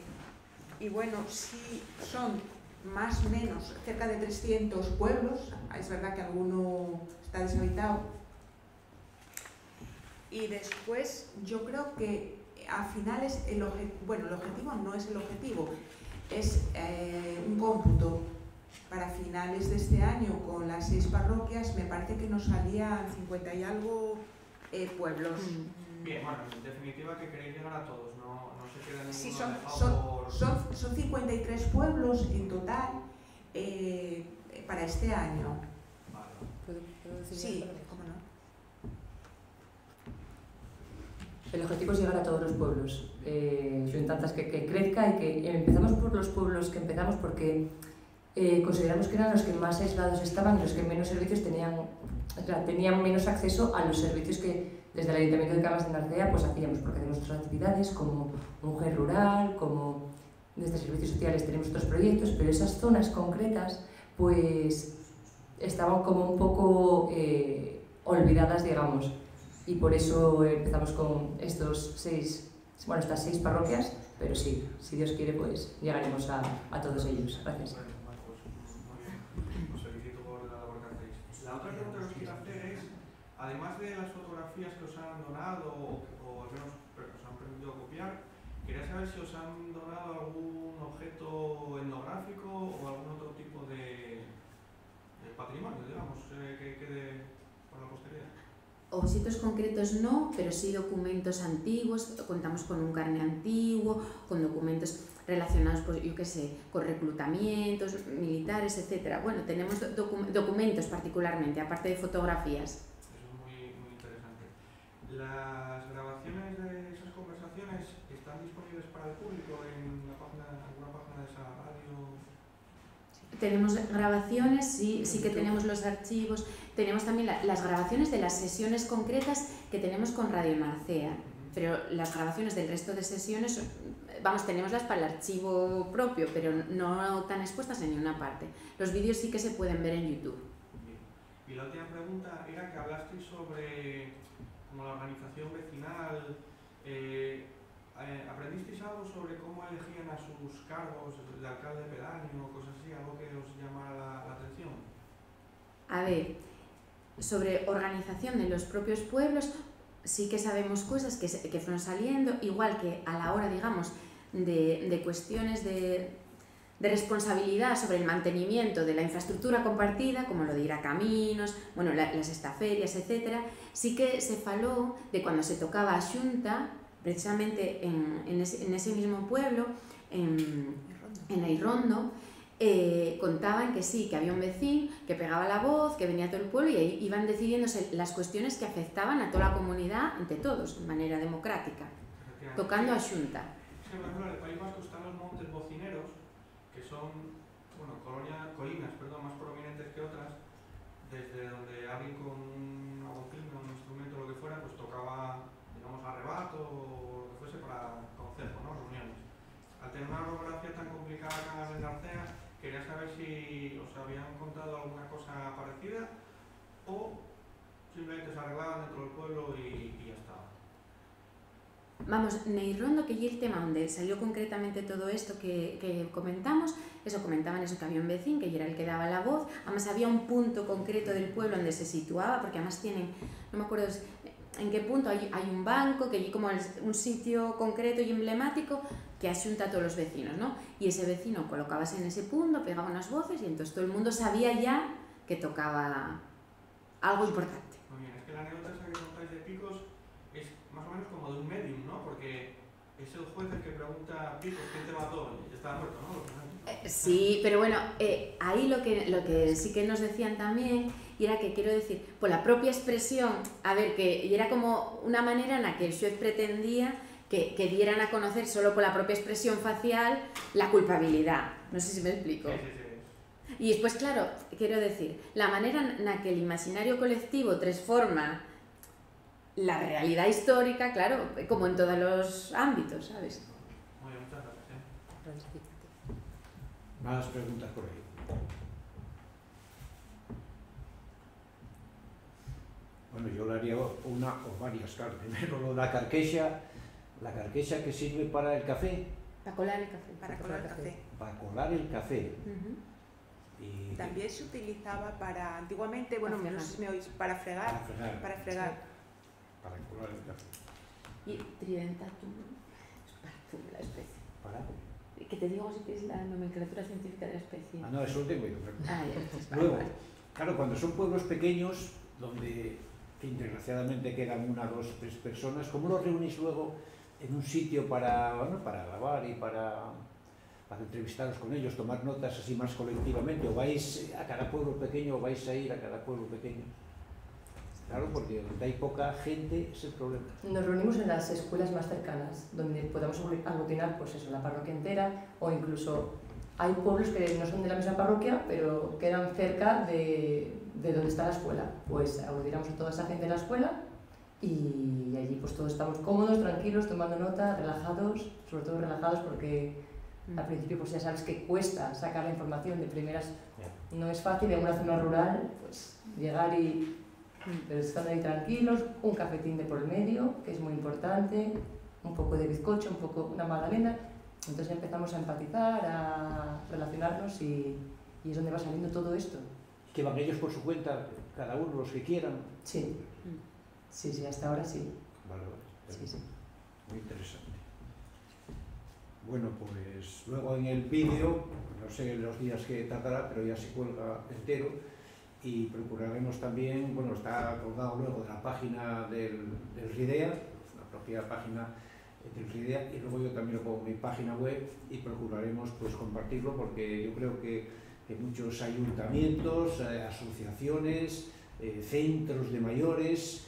Speaker 3: y bueno, sí son más o menos cerca de 300 pueblos, es verdad que alguno está deshabitado, y después yo creo que a finales el bueno, el objetivo no es el objetivo, es eh, un cómputo. Para finales de este año con las seis parroquias me parece que nos salían 50 y algo eh, pueblos.
Speaker 5: Mm. Bien, bueno, en definitiva que queréis llegar a todos, no, no se queda ninguno
Speaker 3: sí, son, son, son, son 53 pueblos en total eh, para este año.
Speaker 5: Vale.
Speaker 2: ¿Puedo, puedo decir
Speaker 3: sí, cómo no.
Speaker 2: El objetivo es llegar a todos los pueblos, eh, tantas que, que crezca y que empezamos por los pueblos que empezamos porque eh, consideramos que eran los que más aislados estaban y los que menos servicios tenían, o sea, tenían menos acceso a los servicios que desde el Ayuntamiento de Camas de Narcea pues hacíamos, porque hacemos otras actividades como mujer rural, como desde servicios sociales tenemos otros proyectos, pero esas zonas concretas pues estaban como un poco eh, olvidadas, digamos, y por eso empezamos con estos seis, bueno, estas seis parroquias, pero sí, si Dios quiere, pues llegaremos a, a todos ellos. Gracias.
Speaker 5: además de las fotografías que os han donado o, o al menos os han permitido copiar, Quería saber si os han donado algún objeto etnográfico o algún otro tipo de, de patrimonio, digamos, eh, que quede para la posteridad.
Speaker 4: Objetos concretos no, pero sí documentos antiguos, contamos con un carne antiguo, con documentos relacionados, pues yo qué sé, con reclutamientos militares, etcétera. Bueno, tenemos docu documentos particularmente, aparte de fotografías.
Speaker 5: Eso es muy, muy interesante. Las grabaciones de esas conversaciones están disponibles para el público en la página, alguna página de esa radio.
Speaker 4: Tenemos grabaciones, sí, sí que tenemos los archivos, tenemos también la, las grabaciones de las sesiones concretas que tenemos con Radio Marcea, pero las grabaciones del resto de sesiones, vamos, tenemos para el archivo propio, pero no tan expuestas en ninguna parte. Los vídeos sí que se pueden ver en YouTube.
Speaker 5: Bien. Y la última pregunta era que hablasteis sobre como la organización vecinal. Eh, eh, ¿Aprendisteis algo sobre cómo elegían a sus cargos, el alcalde pedáneo, cosas así, algo que os llamara la, la atención?
Speaker 4: A ver, sobre organización de los propios pueblos, sí que sabemos cosas que, que fueron saliendo, igual que a la hora, digamos, de, de cuestiones de, de responsabilidad sobre el mantenimiento de la infraestructura compartida, como lo de ir a caminos, bueno, la, las estaferias, etc., sí que se falou de cuando se tocaba a xunta, precisamente en, en, ese, en ese mismo pueblo, en, en Eirondo, eh, contaban que sí, que había un vecino que pegaba la voz, que venía todo el pueblo y ahí iban decidiéndose las cuestiones que afectaban a toda la comunidad, entre todos, de manera democrática, tocando a xunta.
Speaker 5: Es que, por ejemplo, en el País Vasco están los montes bocineros, que son, bueno, colonia, colinas, perdón, más prominentes que otras, desde donde alguien con una bocina, un instrumento, lo que fuera, pues tocaba, digamos, arrebato o lo que fuese para consejo, ¿no? Reuniones. Al tener una orografía tan complicada en Arcea, quería saber si os habían contado alguna cosa parecida o simplemente se arreglaban dentro del pueblo y, ya estaba.
Speaker 4: Vamos, Neirondo, que es el tema donde salió concretamente todo esto que, que comentamos, eso comentaban eso que había un vecino que era el que daba la voz, además había un punto concreto del pueblo donde se situaba, porque además tienen, no me acuerdo en qué punto, hay, hay un banco, que hay como un sitio concreto y emblemático que asunta a todos los vecinos, ¿no? Y ese vecino colocabase en ese punto, pegaba unas voces y entonces todo el mundo sabía ya que tocaba algo importante.
Speaker 5: Muy bien, es que la anécdota esa que contáis de Picos es más o menos como de un medium, ¿no? Porque es el juez el que pregunta, Picos, ¿quién te mató? Y está muerto, ¿no?
Speaker 4: Eh, sí, pero bueno, eh, ahí lo que, lo que sí que nos decían también y era que quiero decir, por la propia expresión, a ver, que y era como una manera en la que el juez pretendía que, que dieran a conocer solo por la propia expresión facial la culpabilidad. No sé si me explico.
Speaker 5: Sí, sí, sí.
Speaker 4: Y después, claro, quiero decir, la manera en la que el imaginario colectivo transforma la realidad histórica, claro, como en todos los ámbitos, ¿sabes?
Speaker 5: Muy bien, muchas gracias.
Speaker 1: Más preguntas por ahí. Bueno, yo le haría una o varias, claro. Primero lo de la carquecha, la carquecha que sirve para el café,
Speaker 4: Para colar el café.
Speaker 3: para colar café.
Speaker 1: para colar el café. Y
Speaker 3: También se utilizaba para, antiguamente, bueno,
Speaker 4: Para
Speaker 3: no sé si me oís, para
Speaker 1: para
Speaker 3: fregar,
Speaker 1: fregar,
Speaker 3: para fregar.
Speaker 1: para colar el café.
Speaker 4: Y tridentatum, partum, la especie.
Speaker 1: Para.
Speaker 4: Que te digo si es la nomenclatura científica de la especie.
Speaker 1: Ah, no, eso lo tengo yo.
Speaker 4: Ah, ya, vale,
Speaker 1: Luego,
Speaker 4: vale.
Speaker 1: claro, cuando son pueblos pequeños, donde que desgraciadamente quedan una, dos, tres personas, ¿cómo los reunís luego en un sitio para, bueno, para grabar y para, para entrevistaros con ellos, tomar notas así más colectivamente? ¿O vais a cada pueblo pequeño o vais a ir a cada pueblo pequeño? Claro, porque donde hay poca gente es el problema.
Speaker 2: Nos reunimos en las escuelas más cercanas, donde podemos aglutinar pues eso, la parroquia entera o incluso hay pueblos que no son de la misma parroquia, pero quedan cerca de, de donde está la escuela. Pues aglutinamos a toda esa gente en la escuela y allí pues todos estamos cómodos, tranquilos, tomando nota, relajados, sobre todo relajados porque al principio pues ya sabes que cuesta sacar la información de primeras, no es fácil en una zona rural pues llegar y pero están ahí tranquilos, un cafetín de por el medio, que es muy importante, un poco de bizcocho, un poco una magdalena. Entonces empezamos a empatizar, a relacionarnos y, y es donde va saliendo todo esto.
Speaker 1: Que van ellos por su cuenta, cada uno los que quieran.
Speaker 2: Sí, sí, sí, hasta ahora sí.
Speaker 1: Vale, vale.
Speaker 2: sí, sí.
Speaker 1: Muy interesante. bueno, pues luego en el vídeo, no sé los días que tardará, pero ya se cuelga entero y procuraremos también, bueno, está colgado luego de la página del, del RIDEA, la propia página del RIDEA, y luego yo también lo pongo en mi página web y procuraremos pues compartirlo porque yo creo que, muchos ayuntamientos, eh, asociaciones, eh, centros de mayores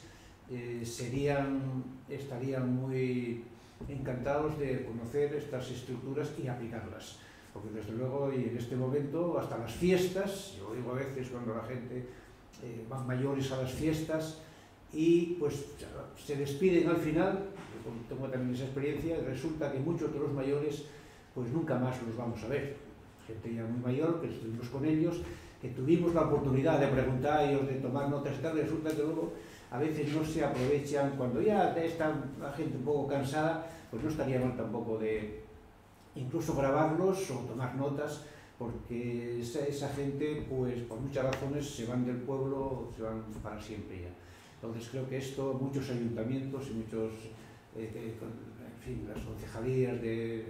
Speaker 1: eh, serían, estarían muy encantados de conocer estas estructuras y aplicarlas porque desde luego y en este momento hasta las fiestas, yo digo a veces cuando la gente eh, van mayores a las fiestas y pues se despiden al final, yo tengo también esa experiencia, resulta que muchos de los mayores pues nunca más los vamos a ver. Gente ya muy mayor, que estuvimos con ellos, que tuvimos la oportunidad de preguntar a ellos, de tomar notas y tal, resulta que luego a veces no se aprovechan, cuando ya está la gente un poco cansada, pues no estaría mal tampoco de, incluso grabarlos o tomar notas, porque esa, esa, gente, pues por muchas razones, se van del pueblo, se van para siempre ya. Entonces creo que esto, muchos ayuntamientos y muchos, eh, eh, en fin, las concejalías de,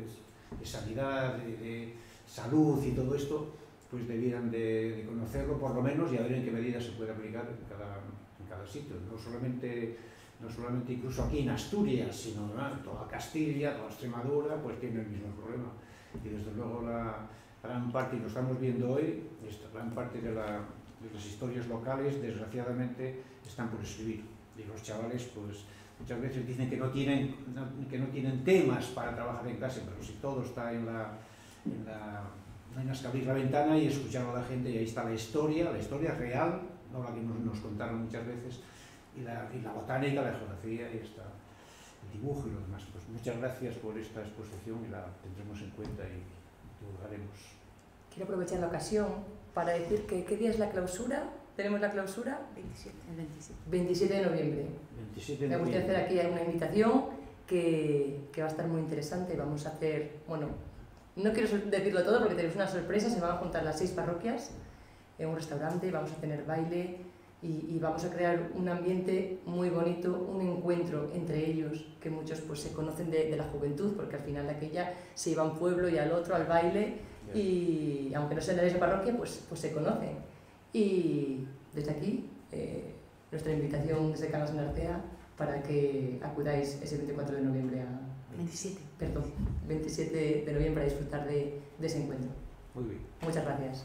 Speaker 1: de sanidad, de, salud y todo esto, pues debieran de, de, conocerlo por lo menos y a ver en qué medida se puede aplicar en cada, en cada sitio. No solamente no solamente incluso aquí en Asturias, sino en toda Castilla, toda Extremadura, pues tiene el mismo problema. Y desde luego la gran parte, y lo estamos viendo hoy, esta gran parte de, la, de las historias locales, desgraciadamente, están por escribir. Y los chavales, pues, muchas veces dicen que no tienen, que no tienen temas para trabajar en clase, pero si todo está en la, en la más que abrir la ventana y escuchar a la gente y ahí está la historia, la historia real, no la que nos, nos contaron muchas veces, y la, y la botánica, la geografía y esta, el dibujo y lo demás. Pues muchas gracias por esta exposición y la tendremos en cuenta y divulgaremos.
Speaker 2: Quiero aprovechar la ocasión para decir que ¿qué día es la clausura? ¿Tenemos la clausura?
Speaker 4: 27. El 27.
Speaker 2: 27 de noviembre.
Speaker 1: 27 de
Speaker 2: Me gustaría hacer aquí una invitación que, que va a estar muy interesante. Vamos a hacer, bueno, no quiero decirlo todo porque tenemos una sorpresa, se van a juntar las seis parroquias en un restaurante, vamos a tener baile, y, y, vamos a crear un ambiente muy bonito, un encuentro entre ellos, que muchos pues se conocen de, de la juventud, porque al final de aquella se iba a un pueblo y al otro al baile, y aunque no sean de esa parroquia, pues, pues se conocen. Y desde aquí, eh, nuestra invitación desde Canas en Artea para que acudáis ese 24 de noviembre a...
Speaker 4: 27.
Speaker 2: Perdón, 27 de noviembre a disfrutar de, de ese encuentro.
Speaker 1: Muy bien.
Speaker 2: Muchas gracias.